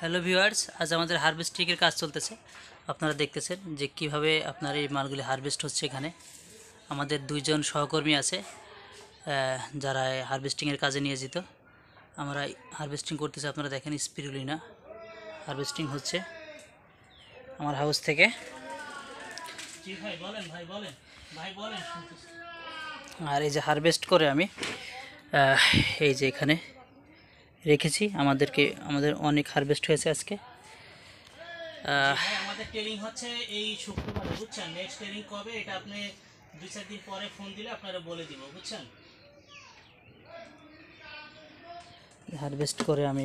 Hello viewers আজ আমাদের হারভেস্টিংয়ের কাজ চলতেছে। আপনারা দেখতেছেন যে কীভাবে আপনার এই মালগুলি হারভেস্ট হচ্ছে এখানে। আমাদের দুইজন সহকর্মী আছে যারা হারভেস্টিংয়ের কাজে নিয়োজিত। আমরা হারভেস্টিং করতেছি আপনারা দেখেন স্পিরুলিনা হারভেস্টিং হচ্ছে আমার হাউস থেকে। আর এই যে হারভেস্ট করে আমি এই যে এখানে রেখেছি। আমাদেরকে আমাদের অনেক হারভেস্ট হয়েছে আজকে। আমাদের ট্রেনিং হচ্ছে এই শুক্রবারে বুঝছেন? নেক্সট ট্রেনিং কবে? এটা আপনি দুই চার দিন পরে ফোন দিলে আপনারা বলে দিব বুঝছেন? হারভেস্ট করে আমি